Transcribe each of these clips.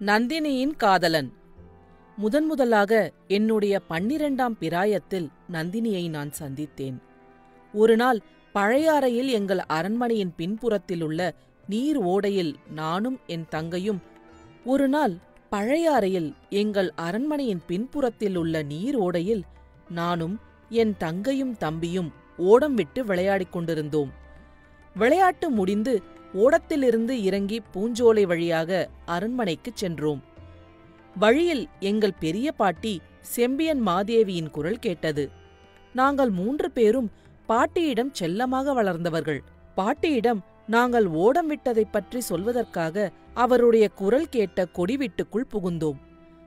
நந்தினியின் காதலன். முதன் முதலாக என்னுடைய பன்னிரண்டாம் பிராயத்தில் நந்தினியை நான் சந்தித்தேன். ஒரு நாள் பழையாறையில் எங்கள் அரண்மனையின் பின்புறத்திலுள்ள நீர் ஓடையில் நானும் என் தங்கையும் ஒரு நாள் பழையாறையில் எங்கள் அரண்மனையின் பின்புறத்தில் உள்ள நீர் ஓடையில் நானும் என் தங்கையும் தம்பியும் ஓடம் விட்டு விளையாடிக் கொண்டிருந்தோம். விளையாட்டு முடிந்து ஓடத்திலிருந்து இறங்கி பூஞ்சோலை வழியாக அரண்மனைக்குச் சென்றோம். வழியில் எங்கள் பெரிய பாட்டி செம்பியன் மாதேவியின் குரல் கேட்டது. நாங்கள் மூன்று பேரும் பாட்டியிடம் செல்லமாக வளர்ந்தவர்கள். பாட்டியிடம் நாங்கள் ஓடம் விட்டதைப் பற்றி சொல்வதற்காக அவருடைய குரல் கேட்ட கொடிவீட்டுக்குள் புகுந்தோம்.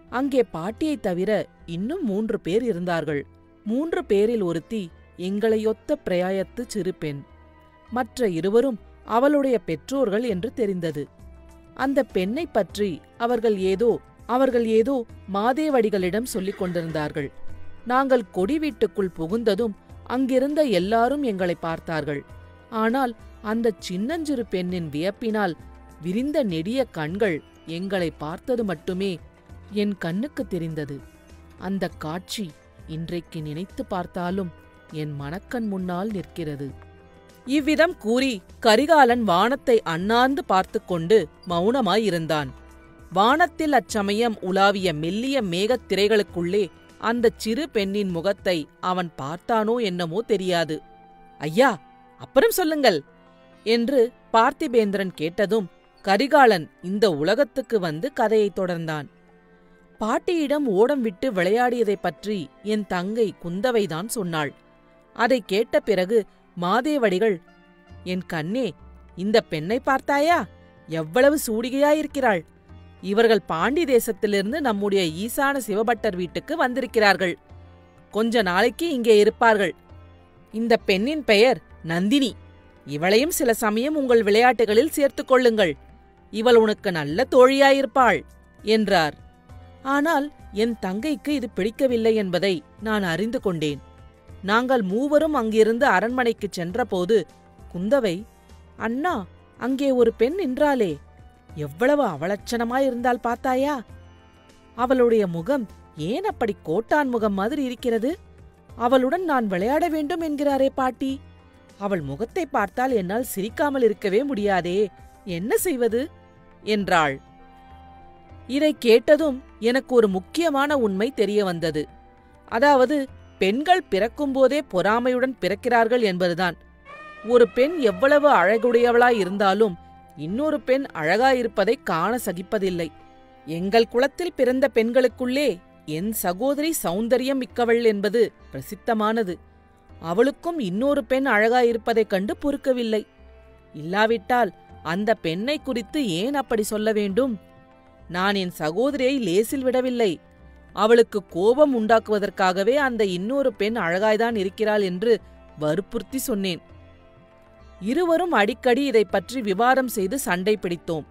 அங்கே பாட்டியைத் தவிர இன்னும் மூன்று பேர் இருந்தார்கள். மூன்று பேரில் ஒருத்தி எங்களையொத்த பிரயாயத்து சிறு பெண் மற்ற இருவரும் அவளுடைய பெற்றோர்கள் என்று தெரிந்தது. அந்த பெண்ணைப் பற்றி அவர்கள் ஏதோ அவர்கள் ஏதோ மாதேவடிகளிடம் சொல்லிக் கொண்டிருந்தார்கள். நாங்கள் கொடி வீட்டுக்குள் புகுந்ததும் அங்கிருந்த எல்லாரும் எங்களை பார்த்தார்கள். ஆனால் அந்தச் சின்னஞ்சிறு பெண்ணின் வியப்பினால் விரிந்த நெடிய கண்கள் எங்களை பார்த்தது மட்டுமே என் கண்ணுக்கு தெரிந்தது. அந்தக் காட்சி இன்றைக்கு நினைத்து பார்த்தாலும் என் மனக்கண் முன்னால் நிற்கிறது. இவ்விதம் கூறி கரிகாலன் வானத்தை அண்ணாந்து பார்த்துக் கொண்டு மௌனமாயிருந்தான். வானத்தில் அச்சமயம் உலாவிய மெல்லிய மேகத் திரைகளுக்குள்ளே அந்தச் சிறு பெண்ணின் முகத்தை அவன் பார்த்தானோ என்னமோ தெரியாது. ஐயா அப்புறம் சொல்லுங்கள் என்று பார்த்திபேந்திரன் கேட்டதும் கரிகாலன் இந்த உலகத்துக்கு வந்து கதையைத் தொடர்ந்தான். பாட்டியிடம் ஓடம் விட்டு விளையாடியதைப் பற்றி என் தங்கை குந்தவைதான் சொன்னாள். அதைக் கேட்ட பிறகு மாதேவடிகள் என் கண்ணே இந்த பெண்ணை பார்த்தாயா? எவ்வளவு சூடிகையாயிருக்கிறாள். இவர்கள் பாண்டி தேசத்திலிருந்து நம்முடைய ஈசான சிவபட்டர் வீட்டுக்கு வந்திருக்கிறார்கள். கொஞ்ச நாளைக்கு இங்கே இருப்பார்கள். இந்த பெண்ணின் பெயர் நந்தினி. இவளையும் சில சமயம் உங்கள் விளையாட்டுகளில் சேர்த்துக் கொள்ளுங்கள். இவள் உனக்கு நல்ல தோழியாயிருப்பாள் என்றார். ஆனால் என் தங்கைக்கு இது பிடிக்கவில்லை என்பதை நான் அறிந்து கொண்டேன். நாங்கள் மூவரும் அங்கிருந்து அரண்மனைக்குச் சென்றபோது குந்தவை அண்ணா அங்கே ஒரு பெண் நின்றாளே. எவ்வளவு அவலட்சணமாயிருந்தால் பார்த்தாயா? அவளுடைய முகம் ஏன் அப்படி கோட்டான் முகம் மாதிரி இருக்கிறது? அவளுடன் நான் விளையாட வேண்டும் என்கிறாரே பாட்டி. அவள் முகத்தை பார்த்தால் என்னால் சிரிக்காமல் இருக்கவே முடியாதே. என்ன செய்வது? என்றாள். இதைக் கேட்டதும் எனக்கு ஒரு முக்கியமான உண்மை தெரிய வந்தது அதாவது பெண்கள் பிறக்கும்போதே பொறாமையுடன் பிறக்கிறார்கள் என்பதுதான். ஒரு பெண் எவ்வளவு அழகுடையவளாய் இருந்தாலும் இன்னொரு பெண் அழகாயிருப்பதை காண சகிப்பதில்லை. எங்கள் குலத்தில் பிறந்த பெண்களுக்குள்ளே என் சகோதரி சௌந்தரியம் மிக்கவள் என்பது பிரசித்தமானது. அவளுக்கும் இன்னொரு பெண் அழகாயிருப்பதைக் கண்டு பொறுக்கவில்லை. இல்லாவிட்டால் அந்த பெண்ணை குறித்து ஏன் அப்படி சொல்ல வேண்டும்? நான் என் சகோதரியை லேசில் விடவில்லை. அவளுக்கு கோபம் உண்டாக்குவதற்காகவே அந்த இன்னொரு பெண் அழகாய்தான் இருக்கிறாள் என்று வற்புறுத்தி சொன்னேன். இருவரும் அடிக்கடி இதைப் பற்றி விவாதம் செய்து சண்டை பிடித்தோம்.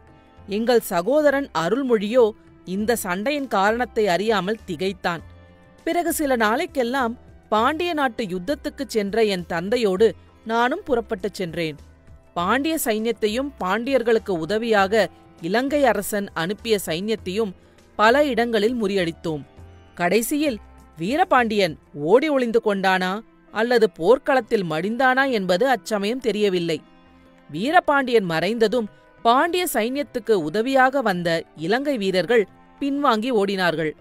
எங்கள் சகோதரன் அருள்மொழியோ இந்த சண்டையின் காரணத்தை அறியாமல் திகைத்தான். பிறகு சில நாளைக்கெல்லாம் பாண்டிய நாட்டு யுத்தத்துக்குச் சென்ற என் தந்தையோடு நானும் புறப்பட்டுச் சென்றேன். பாண்டிய சைன்யத்தையும் பாண்டியர்களுக்கு உதவியாக இலங்கை அரசன் அனுப்பிய சைன்யத்தையும் பல இடங்களில் முறியடித்தோம். கடைசியில் வீரபாண்டியன் ஓடி ஒளிந்து கொண்டானா அல்லது போர்க்களத்தில் மடிந்தானா என்பது அச்சமயம் தெரியவில்லை. வீரபாண்டியன் மறைந்ததும் பாண்டிய சைன்யத்துக்கு உதவியாக வந்த இலங்கை வீரர்கள் பின்வாங்கி ஓடினார்கள்.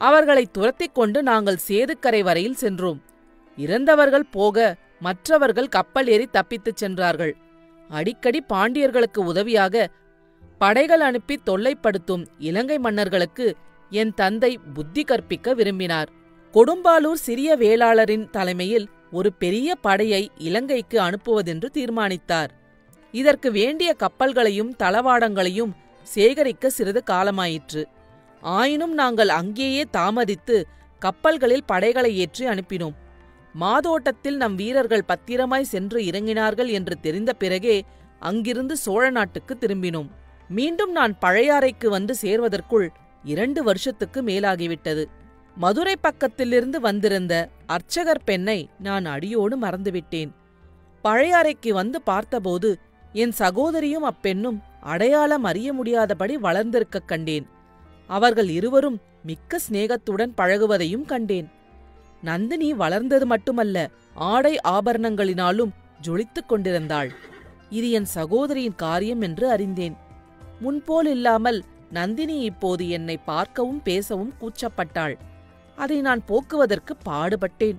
அவர்களை துரத்திக் கொண்டு நாங்கள் சேதுக்கரை வரையில் சென்றோம். இறந்தவர்கள் போக மற்றவர்கள் கப்பல் ஏறி தப்பித்துச் சென்றார்கள். அடிக்கடி பாண்டியர்களுக்கு உதவியாக படைகள் அனுப்பி தொல்லைப்படுத்தும் இலங்கை மன்னர்களுக்கு என் தந்தை புத்தி கற்பிக்க விரும்பினார். கொடும்பாலூர் சிறிய வேளாளரின் தலைமையில் ஒரு பெரிய படையை இலங்கைக்கு அனுப்புவதென்று தீர்மானித்தார். இதற்கு வேண்டிய கப்பல்களையும் தளவாடங்களையும் சேகரிக்க சிறிது காலமாயிற்று. ஆயினும் நாங்கள் அங்கேயே தாமதித்து கப்பல்களில் படைகளை ஏற்றி அனுப்பினோம். மாதோட்டத்தில் நம் வீரர்கள் பத்திரமாய் சென்று இறங்கினார்கள் என்று தெரிந்த பிறகே அங்கிருந்து சோழ நாட்டுக்கு திரும்பினோம். மீண்டும் நான் பழையாறைக்கு வந்து சேர்வதற்குள் இரண்டு வருஷத்துக்கு மேலாகிவிட்டது. மதுரை பக்கத்திலிருந்து வந்திருந்த அர்ச்சகர் பெண்ணை நான் அடியோடு மறந்துவிட்டேன். பழையாறைக்கு வந்து பார்த்தபோது என் சகோதரியும் அப்பெண்ணும் அடையாளம் அறிய முடியாதபடி வளர்ந்திருக்கக் கண்டேன். அவர்கள் இருவரும் மிக்க சிநேகத்துடன் பழகுவதையும் கண்டேன். நந்தினி வளர்ந்தது மட்டுமல்ல ஆடை ஆபரணங்களினாலும் ஜொலித்துக் கொண்டிருந்தாள். இது என் சகோதரியின் காரியம் என்று அறிந்தேன். முன்போல் இல்லாமல் நந்தினி இப்போது என்னை பார்க்கவும் பேசவும் கூச்சப்பட்டாள். அதை நான் போக்குவதற்கு பாடுபட்டேன்.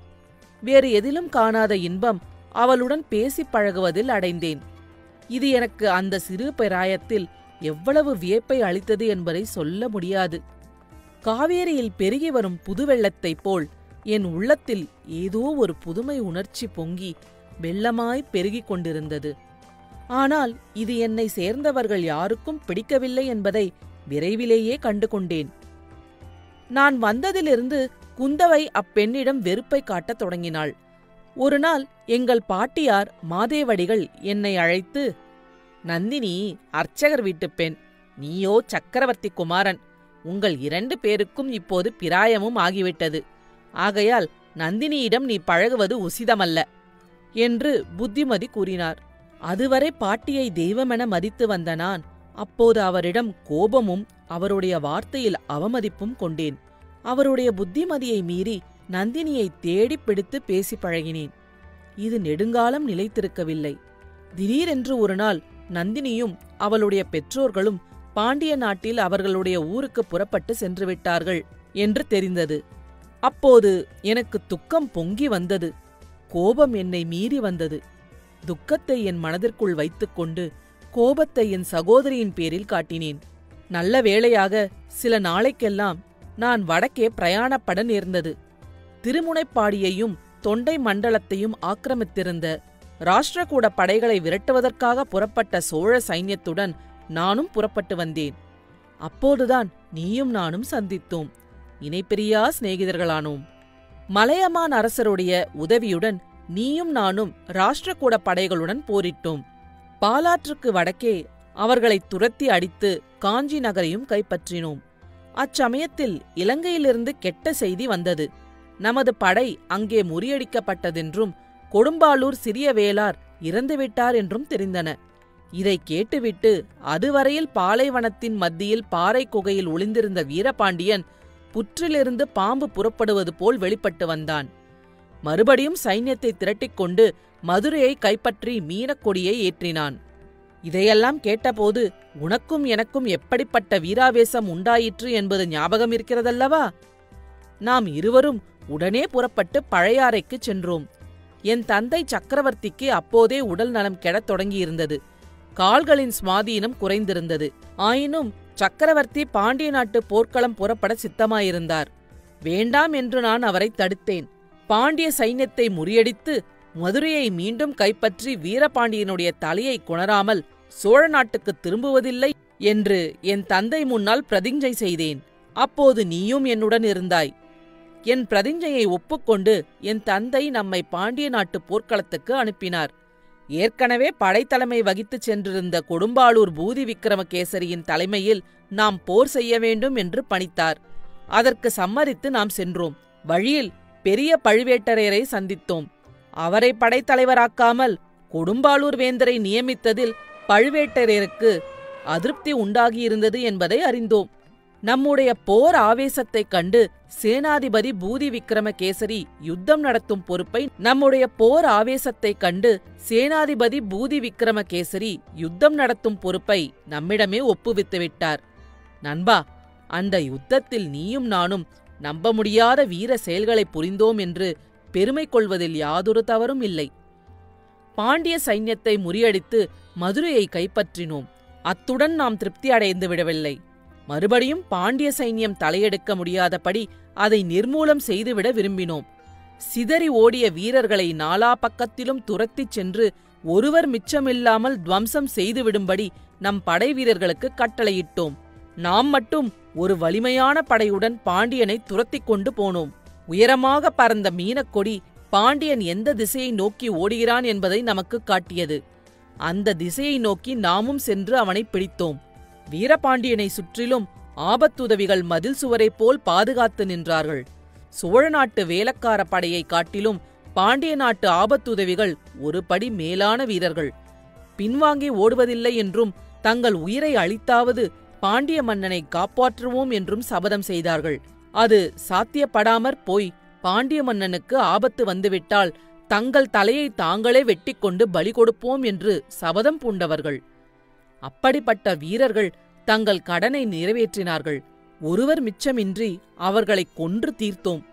வேறு எதிலும் காணாத இன்பம் அவளுடன் பேசிப் பழகுவதில் அடைந்தேன். இது எனக்கு அந்த சிறு பிராயத்தில் எவ்வளவு வியப்பை அளித்தது என்பதை சொல்ல முடியாது. காவேரியில் பெருகி வரும் புது வெள்ளத்தைப் போல் என் உள்ளத்தில் ஏதோ ஒரு புதுமை உணர்ச்சி பொங்கி வெள்ளமாய் பெருகிக் கொண்டிருந்தது. ஆனால் இது என்னை சேர்ந்தவர்கள் யாருக்கும் பிடிக்கவில்லை என்பதை விரைவிலேயே கண்டு கொண்டேன் நான் வந்ததிலிருந்து குந்தவை அப்பெண்ணிடம் வெறுப்பை காட்டத் தொடங்கினாள். ஒரு நாள் எங்கள் பாட்டியார் மாதேவடிகள் என்னை அழைத்து நந்தினி அர்ச்சகர் வீட்டுப் பெண் நீயோ சக்கரவர்த்தி குமாரன். உங்கள் இரண்டு பேருக்கும் இப்போது பிராயமும் ஆகிவிட்டது. ஆகையால் நந்தினியிடம் நீ பழகுவது உசிதமல்ல என்று புத்திமதி கூறினார். அதுவரை பாட்டியை தெய்வமென மதித்து வந்த நான் அப்போது அவரிடம் கோபமும் அவருடைய வார்த்தையில் அவமதிப்பும் கொண்டேன். அவருடைய புத்திமதியை மீறி நந்தினியை தேடிப் பிடித்து பேசி பழகினேன். இது நெடுங்காலம் நிலைத்திருக்கவில்லை. திடீரென்று ஒரு நாள் நந்தினியும் அவளுடைய பெற்றோர்களும் பாண்டிய நாட்டில் அவர்களுடைய ஊருக்கு புறப்பட்டு சென்று விட்டார்கள் என்று தெரிந்தது. அப்போது எனக்கு துக்கம் பொங்கி வந்தது. கோபம் என்னை மீறி வந்தது. துக்கத்தை என் மனதிற்குள் வைத்துக்கொண்டு கோபத்தை என் சகோதரியின் பேரில் காட்டினேன். நல்ல வேளையாக சில நாளைக்கெல்லாம் நான் வடக்கே பிரயாணப்பட நேர்ந்தது. திருமுனைப்பாடியையும் தொண்டை மண்டலத்தையும் ஆக்கிரமித்திருந்த ராஷ்டிரகூட படைகளை விரட்டுவதற்காக புறப்பட்ட சோழ சைன்யத்துடன் நானும் புறப்பட்டு வந்தேன். அப்போதுதான் நீயும் நானும் சந்தித்தோம். இணைப்பிரியா சிநேகிதர்களானோம். மலையமான் அரசருடைய உதவியுடன் நீயும் நானும் ராஷ்டிரகூட படைகளுடன் போரிட்டோம். பாலாற்றுக்கு வடக்கே அவர்களை துரத்தி அடித்து காஞ்சி நகரையும் கைப்பற்றினோம். அச்சமயத்தில் இலங்கையிலிருந்து கெட்ட செய்தி வந்தது. நமது படை அங்கே முறியடிக்கப்பட்டதென்றும் கொடும்பாளூர் சிறிய வேளார் இறந்துவிட்டார் என்றும் தெரிந்தன. இதை கேட்டுவிட்டு அதுவரையில் பாலைவனத்தின் மத்தியில் பாறை குகையில் ஒளிந்திருந்த வீரபாண்டியன் புற்றிலிருந்து பாம்பு புறப்படுவது போல் வெளிப்பட்டு வந்தான். மறுபடியும் சைன்யத்தை திரட்டிக் கொண்டு மதுரையை கைப்பற்றி மீனக்கொடியை ஏற்றினான். இதையெல்லாம் கேட்டபோது உனக்கும் எனக்கும் எப்படிப்பட்ட வீராவேசம் உண்டாயிற்று என்பது ஞாபகம் இருக்கிறதல்லவா? நாம் இருவரும் உடனே புறப்பட்டு பழையாறைக்குச் சென்றோம். என் தந்தை சக்கரவர்த்திக்கு அப்போதே உடல் நலம் கெடத் தொடங்கியிருந்தது. கால்களின் சுவாதீனம் குறைந்திருந்தது. ஆயினும் சக்கரவர்த்தி பாண்டிய நாட்டு போர்க்களம் புறப்பட சித்தமாயிருந்தார். வேண்டாம் என்று நான் அவரை தடுத்தேன். பாண்டிய சைன்யத்தை முறியடித்து மதுரையை மீண்டும் கைப்பற்றி வீரபாண்டியனுடைய தலையை குணராமல் சோழ நாட்டுக்கு திரும்புவதில்லை என்று என் தந்தை முன்னால் பிரதிஞ்சை செய்தேன். அப்போது நீயும் என்னுடன் இருந்தாய். என் பிரதிஞ்சையை ஒப்புக்கொண்டு என் தந்தை நம்மை பாண்டிய நாட்டு போர்க்களத்துக்கு அனுப்பினார். ஏற்கனவே படைத்தலைமை வகித்துச் சென்றிருந்த கொடும்பாளூர் பூதி விக்ரமகேசரியின் தலைமையில் நாம் போர் செய்ய வேண்டும் என்று பணித்தார். அதற்கு சம்மதித்து நாம் சென்றோம். வழியில் பெரிய பழுவேட்டரையரை சந்தித்தோம். அவரை படைத்தலைவராக்காமல் கொடும்பாளூர் வேந்தரை நியமித்ததில் பழுவேட்டரையருக்கு அதிருப்தி உண்டாகியிருந்தது என்பதை அறிந்தோம். நம்முடைய போர் ஆவேசத்தைக் கண்டு சேனாதிபதி பூதி விக்ரமகேசரி யுத்தம் நடத்தும் பொறுப்பை நம்முடைய போர் ஆவேசத்தைக் கண்டு சேனாதிபதி பூதி விக்ரமகேசரி யுத்தம் நடத்தும் பொறுப்பை நம்மிடமே ஒப்புவித்து விட்டார். நண்பா அந்த யுத்தத்தில் நீயும் நானும் நம்ப முடியாத வீர செயல்களை புரிந்தோம் என்று பெருமை கொள்வதில் யாதொரு தவறும் இல்லை. பாண்டிய சைன்யத்தை முறியடித்து மதுரையை கைப்பற்றினோம். அத்துடன் நாம் திருப்தி அடைந்து விடவில்லை. மறுபடியும் பாண்டிய சைன்யம் தலையெடுக்க முடியாதபடி அதை நிர்மூலம் செய்துவிட விரும்பினோம். சிதறி ஓடிய வீரர்களை நாலா பக்கத்திலும் துரத்திச் சென்று ஒருவர் மிச்சமில்லாமல் துவம்சம் செய்துவிடும்படி நம் படை வீரர்களுக்கு கட்டளையிட்டோம். நாம் மட்டும் ஒரு வலிமையான படையுடன் பாண்டியனை துரத்திக் கொண்டு போனோம். உயரமாக பறந்த மீனக்கொடி பாண்டியன் எந்த திசையை நோக்கி ஓடுகிறான் என்பதை நமக்கு காட்டியது. அந்த திசையை நோக்கி நாமும் சென்று அவனை பிடித்தோம். வீரபாண்டியனை சுற்றிலும் ஆபத்துதவிகள் மதில் சுவரைப் போல் பாதுகாத்து நின்றார்கள். சோழ நாட்டு வேலக்கார படையை காட்டிலும் பாண்டிய நாட்டு ஆபத்துதவிகள் ஒரு படி மேலான வீரர்கள். பின்வாங்கி ஓடுவதில்லை என்றும் தங்கள் உயிரை அளித்தாவது பாண்டிய மன்னனை காப்பாற்றுவோம் என்றும் சபதம் செய்தார்கள். அது சாத்தியப்படாமற் போய் பாண்டிய மன்னனுக்கு ஆபத்து வந்துவிட்டால் தங்கள் தலையை தாங்களே வெட்டிக்கொண்டு பலி கொடுப்போம் என்று சபதம் பூண்டவர்கள். அப்படிப்பட்ட வீரர்கள் தங்கள் கடனை நிறைவேற்றினார்கள். ஒருவர் மிச்சமின்றி அவர்களைக் கொன்று தீர்த்தோம்.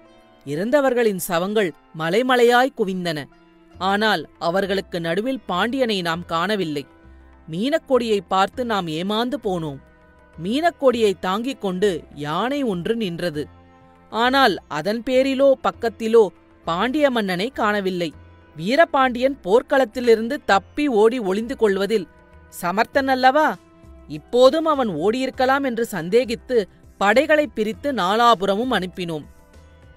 இறந்தவர்களின் சவங்கள் மலைமலையாய் குவிந்தன. ஆனால் அவர்களுக்கு நடுவில் பாண்டியனை நாம் காணவில்லை. மீனக்கொடியை பார்த்து நாம் ஏமாந்து போனோம். மீனக்கொடியை தாங்கிக் கொண்டு யானை ஒன்று நின்றது. ஆனால் அதன் பேரிலோ பக்கத்திலோ பாண்டிய மன்னனை காணவில்லை. வீரபாண்டியன் போர்க்களத்திலிருந்து தப்பி ஓடி ஒளிந்து கொள்வதில் சமர்த்தன் அல்லவா? இப்போதும் அவன் ஓடியிருக்கலாம் என்று சந்தேகித்து படைகளைப் பிரித்து நாலாபுரமும் அனுப்பினோம்.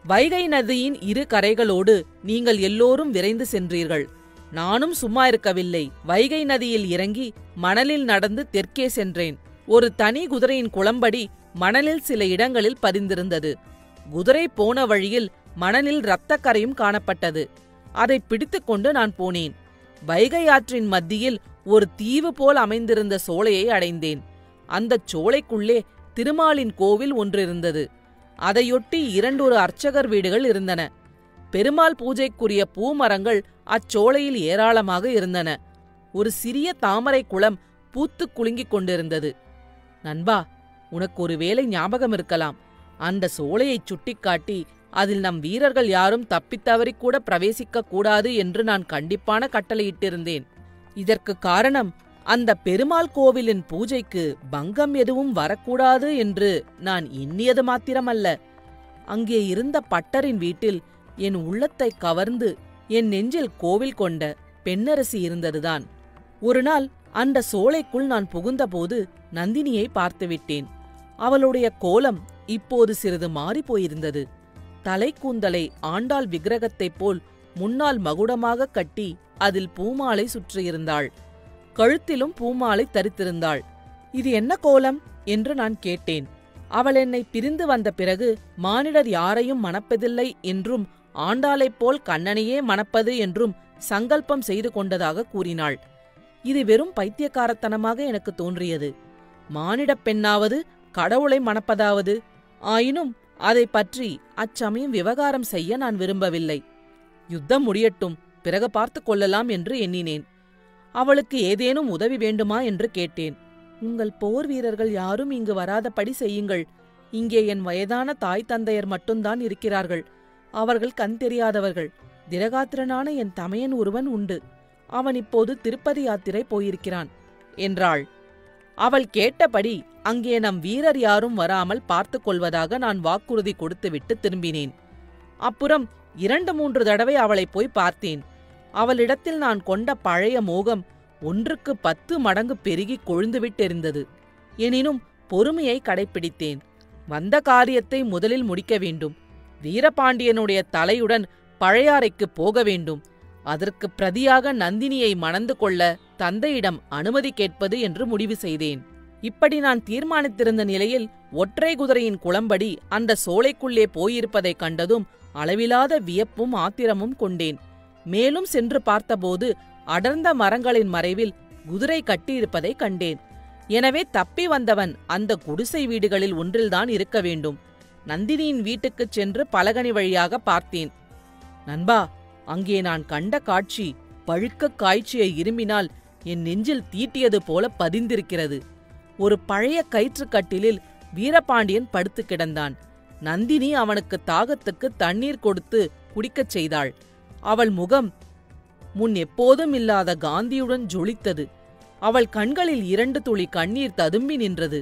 வைகை நதியின் இரு கரைகளோடு நீங்கள் எல்லோரும் விரைந்து சென்றீர்கள். நானும் சும்மா இருக்கவில்லை. வைகை நதியில் இறங்கி மணலில் நடந்து தெற்கே சென்றேன். ஒரு தனி குதிரையின் குளம்படி மணலில் சில இடங்களில் பதிந்திருந்தது. குதிரை போன வழியில் மணலில் இரத்தக்கரையும் காணப்பட்டது. அதை பிடித்துக்கொண்டு நான் போனேன். வைகை ஆற்றின் மத்தியில் ஒரு தீவு போல் அமைந்திருந்த சோலையை அடைந்தேன். அந்தச் சோலைக்குள்ளே திருமாலின் கோவில் ஒன்றிருந்தது. அதையொட்டி இரண்டொரு அர்ச்சகர் வீடுகள் இருந்தன. பெருமாள் பூஜைக்குரிய பூமரங்கள் அச்சோலையில் ஏராளமாக இருந்தன. ஒரு சிறிய தாமரை குளம் பூத்துக் குலுங்கிக் கொண்டிருந்தது. நண்பா உனக்கு ஒரு வேலை ஞாபகம் இருக்கலாம். அந்த சோலையைச் சுட்டிக்காட்டி அதில் நம் வீரர்கள் யாரும் தப்பித்தவறிக் கூட பிரவேசிக்க கூடாது என்று நான் கண்டிப்பான கட்டளையிட்டிருந்தேன். இதற்கு காரணம் அந்த பெருமாள் கோவிலின் பூஜைக்கு பங்கம் எதுவும் வரக்கூடாது என்று நான் எண்ணியது மாத்திரமல்ல. அங்கே இருந்த பட்டரின் வீட்டில் என் உள்ளத்தை கவர்ந்து என் நெஞ்சில் கோவில் கொண்ட பெண்ணரசி இருந்ததுதான். ஒரு நாள் அந்த சோலைக்குள் நான் புகுந்தபோது நந்தினியை பார்த்துவிட்டேன். அவளுடைய கோலம் இப்போது சிறிது மாறி போயிருந்தது. தலைக்கூந்தலை ஆண்டாள் விக்கிரகத்தைப் போல் முன்னால் மகுடமாக கட்டி அதில் பூமாலை சுற்றியிருந்தாள். கழுத்திலும் பூமாலை தரித்திருந்தாள். இது என்ன கோலம்? என்று நான் கேட்டேன். அவள் என்னை பிரிந்து வந்த பிறகு மானிடர் யாரையும் மணப்பதில்லை என்றும் ஆண்டாளைப் போல் கண்ணனையே மணப்பது என்றும் சங்கல்பம் செய்து கொண்டதாக கூறினாள். இது வெறும் பைத்தியக்காரத்தனமாக எனக்கு தோன்றியது. மானிடப் பெண்ணாவது கடவுளை மணப்பதாவது. ஆயினும் அதை பற்றி அச்சமயம் விவகாரம் செய்ய நான் விரும்பவில்லை. யுத்தம் முடியட்டும் பிறகு பார்த்துக் கொள்ளலாம் என்று எண்ணினேன். அவளுக்கு ஏதேனும் உதவி வேண்டுமா என்று கேட்டேன். உங்கள் போர் வீரர்கள் யாரும் இங்கு வராதபடி செய்யுங்கள். இங்கே என் வயதான தாய் தந்தையர் மட்டும்தான் இருக்கிறார்கள். அவர்கள் கண் தெரியாதவர்கள். திரகாத்திரனான என் தமையன் ஒருவன் உண்டு. அவன் இப்போது திருப்பதி யாத்திரை போயிருக்கிறான் என்றாள். அவள் கேட்டபடி அங்கே நம் வீரர் யாரும் வராமல் பார்த்துக் கொள்வதாக நான் வாக்குறுதி கொடுத்துவிட்டு திரும்பினேன். அப்புறம் இரண்டு மூன்று தடவை அவளை போய் பார்த்தேன். அவளிடத்தில் நான் கொண்ட பழைய மோகம் ஒன்றுக்கு பத்து மடங்கு பெருகி கொழுந்துவிட்டிருந்தது. எனினும் பொறுமையை கடைப்பிடித்தேன். வந்த காரியத்தை முதலில் முடிக்க வேண்டும். வீரபாண்டியனுடைய தலையுடன் பழையாறைக்கு போக வேண்டும். அதற்கு பிரதியாக நந்தினியை மணந்து கொள்ள தந்தையிடம் அனுமதி கேட்பது என்று முடிவு செய்தேன். இப்படி நான் தீர்மானித்திருந்த நிலையில் ஒற்றை குதிரையின் குளம்படி அந்த சோலைக்குள்ளே போயிருப்பதைக் கண்டதும் அளவிலாத வியப்பும் ஆத்திரமும் கொண்டேன். மேலும் சென்று பார்த்தபோது அடர்ந்த மரங்களின் மறைவில் குதிரை கட்டியிருப்பதைக் கண்டேன். எனவே தப்பி வந்தவன் அந்த குடிசை வீடுகளில் ஒன்றில்தான் இருக்க வேண்டும். நந்தினியின் வீட்டுக்குச் சென்று பலகனி வழியாக பார்த்தேன். நண்பா அங்கே நான் கண்ட காட்சி பழுக்க காய்ச்சிய இரும்பினால் என் நெஞ்சில் தீட்டியது போல பதிந்திருக்கிறது. ஒரு பழைய கயிற்றுக்கட்டிலில் வீரபாண்டியன் படுத்து கிடந்தான். நந்தினி அவனுக்கு தாகத்துக்கு தண்ணீர் கொடுத்து குடிக்கச் செய்தாள். அவள் முகம் முன் எப்போதும் இல்லாத காந்தியுடன் ஜொலித்தது. அவள் கண்களில் இரண்டு துளி கண்ணீர் ததும்பி நின்றது.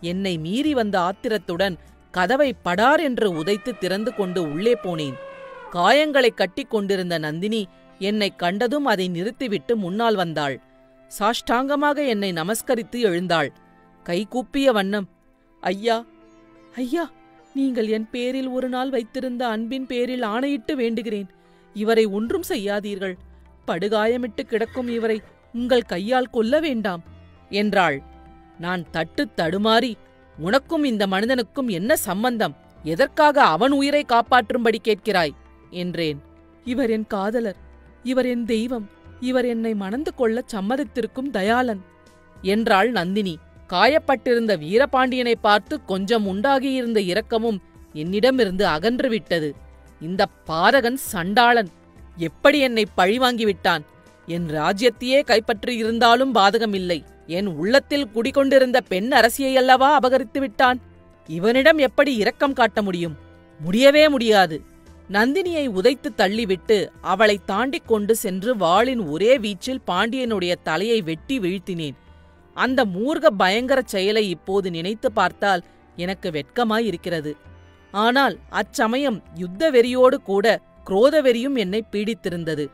என்னை மீறி வந்த ஆத்திரத்துடன் கதவை படார் என்று உதைத்து திறந்து கொண்டு உள்ளே போனேன். காயங்களை கட்டிக் கொண்டிருந்த நந்தினி என்னை கண்டதும் அதை நிறுத்திவிட்டு முன்னால் வந்தாள். சாஷ்டாங்கமாக என்னை நமஸ்கரித்து எழுந்தாள். கைகூப்பிய வண்ணம் ஐயா ஐயா நீங்கள் என் பேரில் ஒரு நாள் வைத்திருந்த அன்பின் பேரில் ஆணையிட்டு வேண்டுகிறேன். இவரை ஒன்றும் செய்யாதீர்கள். படுகாயமிட்டு கிடக்கும் இவரை உங்கள் கையால் கொல்ல வேண்டாம் என்றாள். நான் தட்டு தடுமாறி உனக்கும் இந்த மனிதனுக்கும் என்ன சம்பந்தம்? எதற்காக அவன் உயிரை காப்பாற்றும்படி கேட்கிறாய்? என்றேன். இவர் என் காதலர் இவர் என் தெய்வம் இவர் என்னை மணந்து கொள்ளச் சம்மதித்திருக்கும் தயாளன் என்றாள் நந்தினி. காயப்பட்டிருந்த வீரபாண்டியனை பார்த்து கொஞ்சம் உண்டாகியிருந்த இரக்கமும் என்னிடமிருந்து அகன்று விட்டது இந்த பாதகன் சண்டாளன் எப்படி என்னை பழிவாங்கிவிட்டான்? என் ராஜ்யத்தையே கைப்பற்றியிருந்தாலும் பாதகமில்லை. என் உள்ளத்தில் குடிகொண்டிருந்த பெண் அரசியையல்லவா அபகரித்து விட்டான் இவனிடம் எப்படி இரக்கம் காட்ட முடியும்? முடியவே முடியாது. நந்தினியை உதைத்து தள்ளிவிட்டு அவளை தாண்டிக் கொண்டு சென்று வாளின் ஒரே வீச்சில் பாண்டியனுடைய தலையை வெட்டி வீழ்த்தினேன். அந்த மூர்க்க பயங்கர செயலை இப்போது நினைத்து பார்த்தால் எனக்கு வெட்கமாயிருக்கிறது. ஆனால் அச்சமயம் யுத்த வெறியோடு கூட குரோத வெறியும் என்னை பீடித்திருந்தது.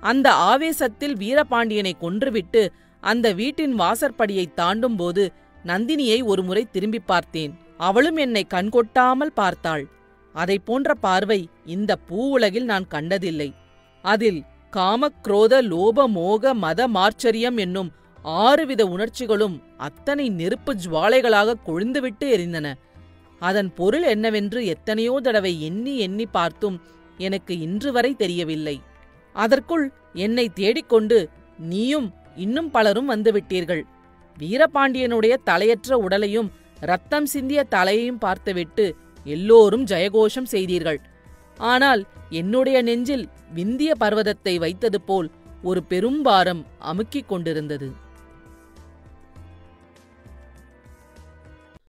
அந்த ஆவேசத்தில் வீரபாண்டியனை கொன்றுவிட்டு அந்த வீட்டின் வாசற்படியை தாண்டும்போது நந்தினியை ஒருமுறை திரும்பி பார்த்தேன். அவளும் என்னை கண்கொட்டாமல் பார்த்தாள். அதை போன்ற பார்வை இந்த உலகில் நான் கண்டதில்லை. அதில் காமக்ரோத லோப மோக மத மார்ச்சரியம் என்னும் ஆறுவித உணர்ச்சிகளும் அத்தனை நெருப்பு ஜுவாலைகளாக கொழுந்துவிட்டு எரிந்தன. அதன் பொருள் என்னவென்று எத்தனையோ தடவை எண்ணி எண்ணி பார்த்தும் எனக்கு இன்று வரை தெரியவில்லை. அதற்குள் என்னை தேடிக்கொண்டு நீயும் இன்னும் பலரும் வந்துவிட்டீர்கள். வீரபாண்டியனுடைய தலையற்ற உடலையும் ரத்தம் சிந்திய தலையையும் பார்த்துவிட்டு எல்லோரும் ஜெயகோஷம் செய்தீர்கள். ஆனால் என்னுடைய நெஞ்சில் விந்திய பர்வதத்தை வைத்தது போல் ஒரு பெரும்பாரம் அமுக்கிக் கொண்டிருந்தது.